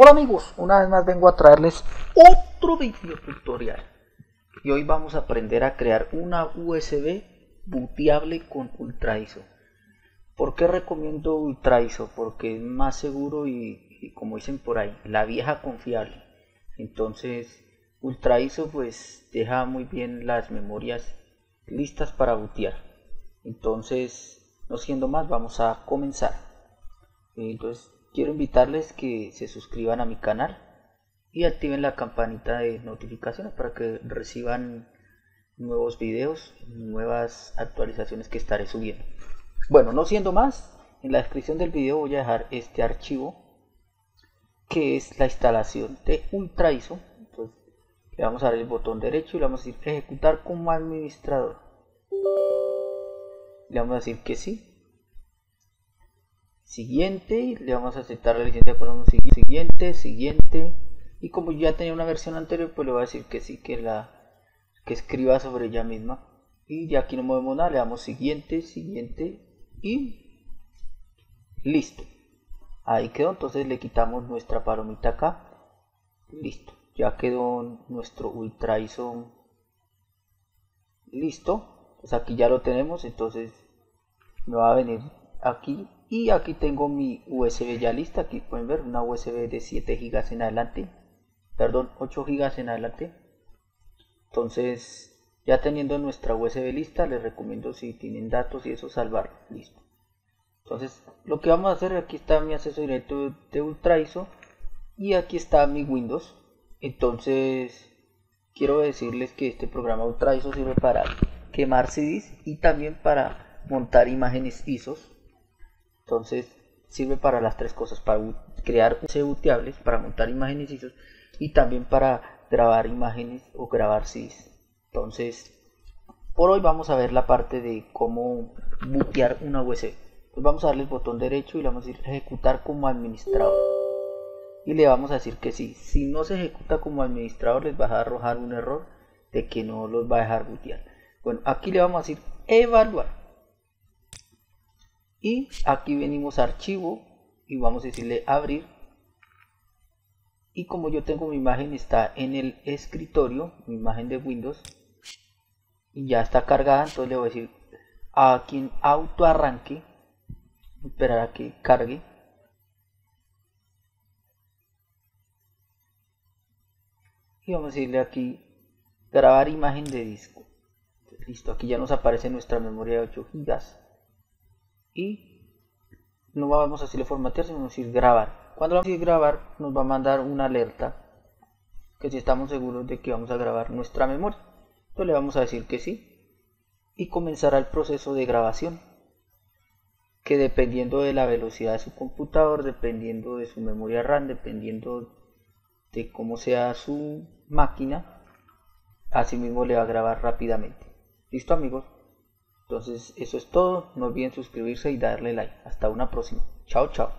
Hola amigos, una vez más vengo a traerles otro video tutorial y hoy vamos a aprender a crear una USB booteable con Ultra ISO. ¿Por qué recomiendo Ultra ISO? Porque es más seguro y, como dicen por ahí, la vieja confiable. Entonces Ultra ISO pues deja muy bien las memorias listas para bootear. Entonces, no siendo más, vamos a comenzar. Entonces quiero invitarles que se suscriban a mi canal y activen la campanita de notificaciones para que reciban nuevos videos, nuevas actualizaciones que estaré subiendo. Bueno, no siendo más, en la descripción del video voy a dejar este archivo que es la instalación de Ultra ISO. Entonces, le vamos a dar el botón derecho y le vamos a decir ejecutar como administrador. Le vamos a decir que sí siguiente le vamos a aceptar la licencia un siguiente, siguiente. Y como ya tenía una versión anterior pues le voy a decir que sí, que la que escriba sobre ella misma. Y ya aquí no movemos nada, le damos siguiente, siguiente y listo. Ahí quedó, entonces le quitamos nuestra palomita acá. Listo, ya quedó nuestro ultra listo, pues aquí ya lo tenemos entonces me va a venir aquí y aquí tengo mi USB ya lista aquí pueden ver una USB de 7 GB en adelante perdón 8 GB en adelante. Entonces ya teniendo nuestra USB lista les recomiendo si tienen datos y eso salvar listo. Entonces lo que vamos a hacer aquí está mi acceso directo de Ultra ISO y aquí está mi Windows. Entonces quiero decirles que este programa Ultra ISO sirve para quemar CDs y también para montar imágenes ISOs entonces sirve para las tres cosas, para crear bootable para montar imágenes ISO y también para grabar imágenes o grabar CIS. Entonces, por hoy vamos a ver la parte de cómo bootear una USB. Pues vamos a darle el botón derecho y le vamos a decir ejecutar como administrador. Y le vamos a decir que sí. Si no se ejecuta como administrador les va a arrojar un error de que no los va a dejar bootear. Bueno, aquí le vamos a decir evaluar y aquí venimos a archivo y vamos a decirle abrir. Y como yo tengo mi imagen está en el escritorio mi imagen de Windows. Y ya está cargada entonces le voy a decir aquí en auto arranque esperar a que cargue. Y vamos a decirle aquí grabar imagen de disco. Listo aquí ya nos aparece nuestra memoria de 8 gigas y no vamos a decirle formatear, sino decir grabar. Cuando vamos a decir grabar, nos va a mandar una alerta que si estamos seguros de que vamos a grabar nuestra memoria. Entonces le vamos a decir que sí y comenzará el proceso de grabación que dependiendo de la velocidad de su computador, dependiendo de su memoria RAM, dependiendo de cómo sea su máquina, así mismo le va a grabar rápidamente. ¿Listo amigos? Entonces eso es todo, no olviden suscribirse y darle like. Hasta una próxima. Chao, chao.